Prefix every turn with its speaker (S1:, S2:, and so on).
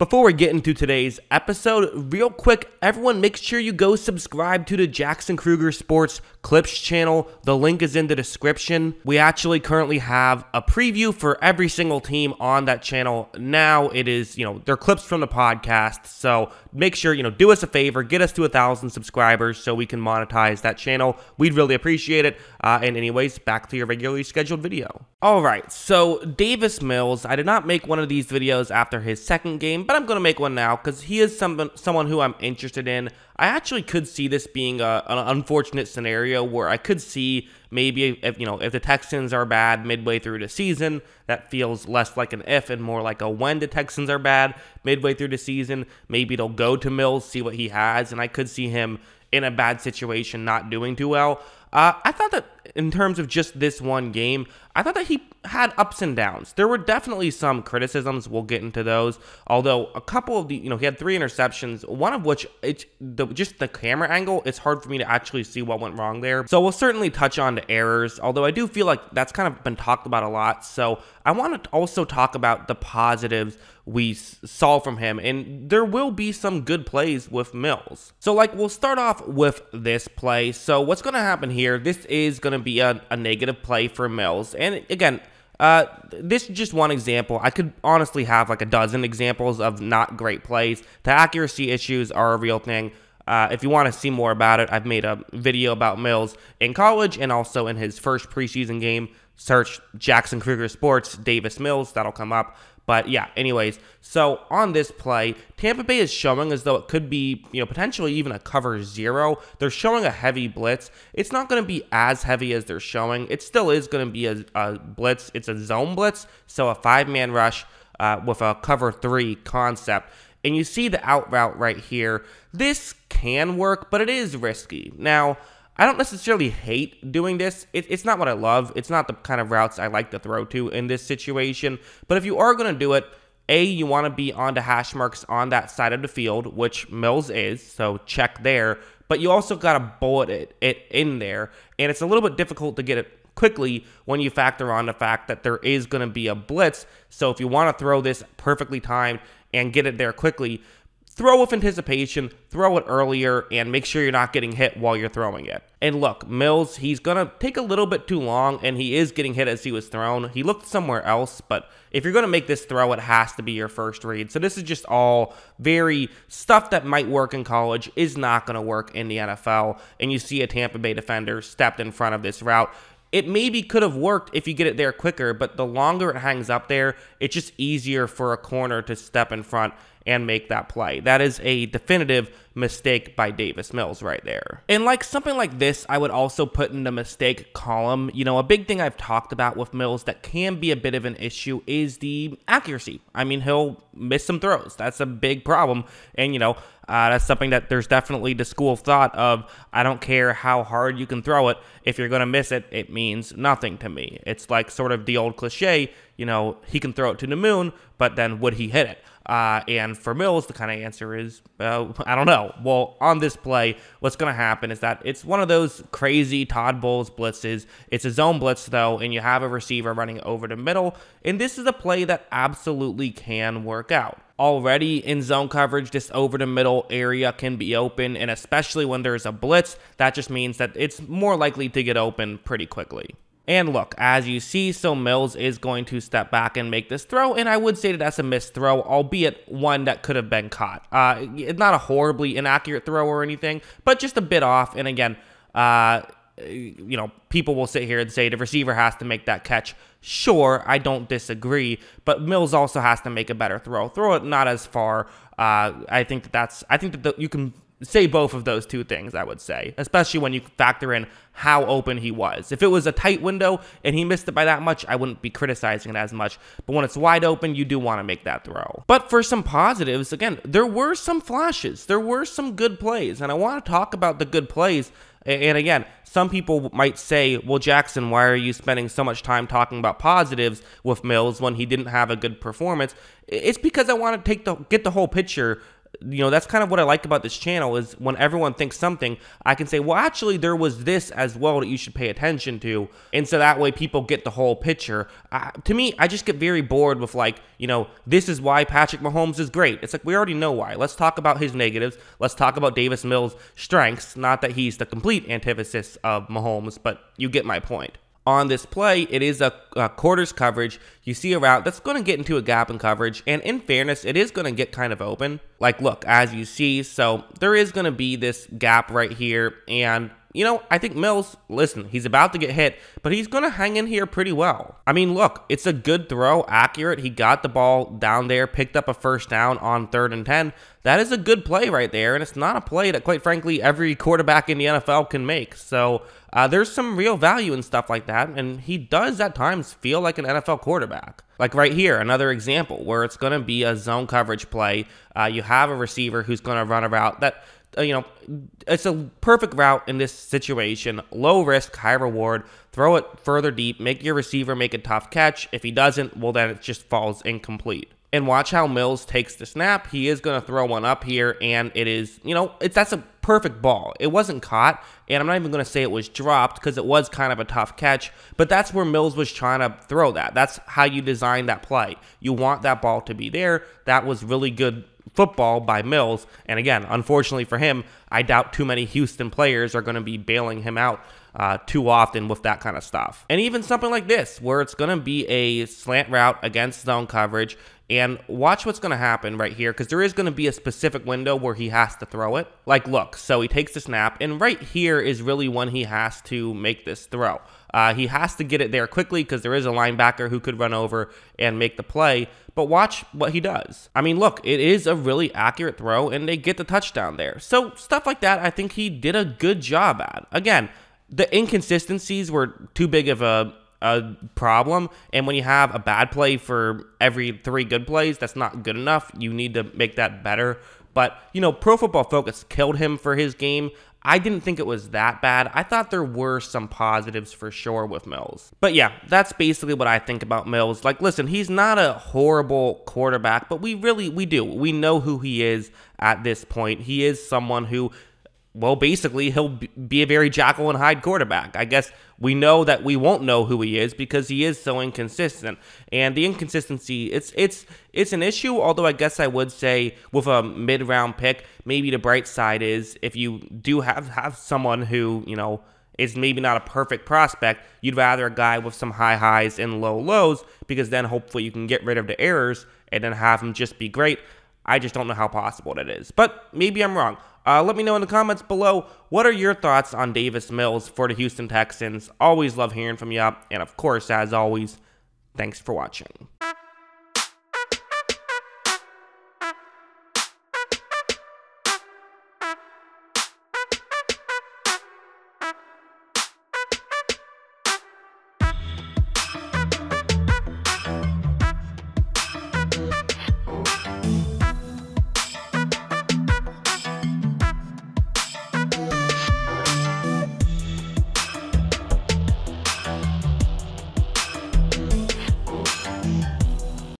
S1: Before we get into today's episode, real quick, everyone make sure you go subscribe to the Jackson Krueger Sports Clips channel. The link is in the description. We actually currently have a preview for every single team on that channel. Now it is, you know, they're clips from the podcast. So make sure, you know, do us a favor, get us to a thousand subscribers so we can monetize that channel. We'd really appreciate it. Uh, and anyways, back to your regularly scheduled video. All right, so Davis Mills, I did not make one of these videos after his second game, but I'm going to make one now because he is someone, someone who I'm interested in. I actually could see this being a, an unfortunate scenario where I could see maybe if you know if the Texans are bad midway through the season, that feels less like an if and more like a when the Texans are bad midway through the season. Maybe they'll go to Mills, see what he has, and I could see him in a bad situation, not doing too well. Uh, I thought that in terms of just this one game, I thought that he had ups and downs. There were definitely some criticisms. We'll get into those. Although a couple of the, you know, he had three interceptions. One of which, it's the just the camera angle. It's hard for me to actually see what went wrong there. So we'll certainly touch on the errors. Although I do feel like that's kind of been talked about a lot. So I want to also talk about the positives we saw from him, and there will be some good plays with Mills. So, like, we'll start off with this play. So, what's going to happen here? This is going to be a, a negative play for Mills, and again, uh, this is just one example. I could honestly have like a dozen examples of not great plays. The accuracy issues are a real thing. Uh, if you want to see more about it, I've made a video about Mills in college and also in his first preseason game. Search Jackson Krueger Sports, Davis Mills, that'll come up. But yeah, anyways, so on this play, Tampa Bay is showing as though it could be, you know, potentially even a cover zero. They're showing a heavy blitz. It's not going to be as heavy as they're showing. It still is going to be a, a, blitz. It's a zone blitz, so a five man rush uh, with a cover three concept. And you see the out route right here. This can work, but it is risky. Now, I don't necessarily hate doing this. It, it's not what I love. It's not the kind of routes I like to throw to in this situation. But if you are going to do it, A, you want to be on the hash marks on that side of the field, which Mills is, so check there. But you also got to bullet it, it in there. And it's a little bit difficult to get it quickly when you factor on the fact that there is going to be a blitz. So if you want to throw this perfectly timed and get it there quickly, throw with anticipation, throw it earlier, and make sure you're not getting hit while you're throwing it. And look, Mills, he's going to take a little bit too long, and he is getting hit as he was thrown. He looked somewhere else, but if you're going to make this throw, it has to be your first read. So this is just all very stuff that might work in college is not going to work in the NFL. And you see a Tampa Bay defender stepped in front of this route. It maybe could have worked if you get it there quicker, but the longer it hangs up there, it's just easier for a corner to step in front and make that play. That is a definitive mistake by Davis Mills right there. And like something like this, I would also put in the mistake column. You know, a big thing I've talked about with Mills that can be a bit of an issue is the accuracy. I mean, he'll miss some throws. That's a big problem. And, you know, uh, that's something that there's definitely the school of thought of I don't care how hard you can throw it. If you're going to miss it, it means nothing to me. It's like sort of the old cliche, you know, he can throw it to the moon, but then would he hit it? Uh, and for Mills, the kind of answer is, uh, I don't know. Well, on this play, what's going to happen is that it's one of those crazy Todd Bowles blitzes. It's a zone blitz, though, and you have a receiver running over the middle. And this is a play that absolutely can work out. Already in zone coverage, this over the middle area can be open, and especially when there's a blitz, that just means that it's more likely to get open pretty quickly. And look, as you see, so Mills is going to step back and make this throw, and I would say that that's a missed throw, albeit one that could have been caught. Uh, not a horribly inaccurate throw or anything, but just a bit off. And again, uh, you know, people will sit here and say the receiver has to make that catch. Sure, I don't disagree, but Mills also has to make a better throw. Throw it not as far. Uh, I think that that's. I think that the, you can say both of those two things, I would say, especially when you factor in how open he was. If it was a tight window and he missed it by that much, I wouldn't be criticizing it as much. But when it's wide open, you do want to make that throw. But for some positives, again, there were some flashes, there were some good plays, and I want to talk about the good plays. And again, some people might say, well, Jackson, why are you spending so much time talking about positives with Mills when he didn't have a good performance? It's because I want to take the get the whole picture you know that's kind of what i like about this channel is when everyone thinks something i can say well actually there was this as well that you should pay attention to. And so that way people get the whole picture. Uh, to me i just get very bored with like you know this is why patrick mahomes is great. It's like we already know why. Let's talk about his negatives. Let's talk about davis mills strengths. Not that he's the complete antithesis of mahomes but you get my point on this play, it is a, a, quarters coverage. You see a route that's going to get into a gap in coverage, and in fairness, it is going to get kind of open. Like, look, as you see, so there is going to be this gap right here, and you know, I think Mills, listen, he's about to get hit, but he's going to hang in here pretty well. I mean, look, it's a good throw, accurate. He got the ball down there, picked up a first down on third and 10. That is a good play right there, and it's not a play that, quite frankly, every quarterback in the NFL can make. So uh, there's some real value in stuff like that, and he does at times feel like an NFL quarterback. Like right here, another example where it's going to be a zone coverage play. Uh, you have a receiver who's going to run a route that Uh, you know, it's a perfect route in this situation. Low risk, high reward. Throw it further deep. Make your receiver make a tough catch. If he doesn't, well, then it just falls incomplete. And watch how Mills takes the snap. He is going to throw one up here, and it is, you know, it's that's a perfect ball. It wasn't caught, and I'm not even going to say it was dropped because it was kind of a tough catch, but that's where Mills was trying to throw that. That's how you design that play. You want that ball to be there. That was really good football by Mills. And again, unfortunately for him, I doubt too many Houston players are going to be bailing him out uh, too often with that kind of stuff. And even something like this, where it's going to be a slant route against zone coverage. And watch what's going to happen right here because there is going to be a specific window where he has to throw it. Like, look, so he takes the snap, and right here is really when he has to make this throw. Uh, he has to get it there quickly because there is a linebacker who could run over and make the play. But watch what he does. I mean, look, it is a really accurate throw, and they get the touchdown there. So, stuff like that, I think he did a good job at. Again, the inconsistencies were too big of a, a problem. And when you have a bad play for every three good plays, that's not good enough. You need to make that better. But, you know, Pro Football Focus killed him for his game. I didn't think it was that bad. I thought there were some positives for sure with Mills. But yeah, that's basically what I think about Mills. Like, listen, he's not a horrible quarterback, but we really, we do. We know who he is at this point. He is someone who well, basically, he'll be a very Jekyll and Hyde quarterback. I guess we know that we won't know who he is because he is so inconsistent. And the inconsistency, it's it's it's an issue. Although I guess I would say with a mid round pick, maybe the bright side is if you do have have someone who you know is maybe not a perfect prospect, you'd rather a guy with some high highs and low lows because then hopefully you can get rid of the errors and then have him just be great. I just don't know how possible that is. But maybe I'm wrong. Uh, let me know in the comments below what are your thoughts on Davis Mills for the Houston Texans. Always love hearing from you. And of course, as always, thanks for watching.